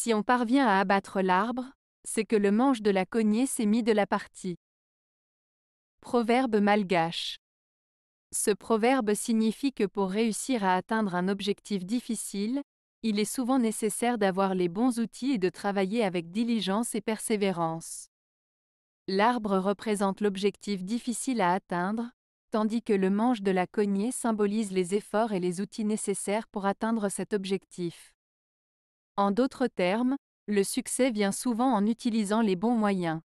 Si on parvient à abattre l'arbre, c'est que le manche de la cognée s'est mis de la partie. Proverbe malgache. Ce proverbe signifie que pour réussir à atteindre un objectif difficile, il est souvent nécessaire d'avoir les bons outils et de travailler avec diligence et persévérance. L'arbre représente l'objectif difficile à atteindre, tandis que le manche de la cognée symbolise les efforts et les outils nécessaires pour atteindre cet objectif. En d'autres termes, le succès vient souvent en utilisant les bons moyens.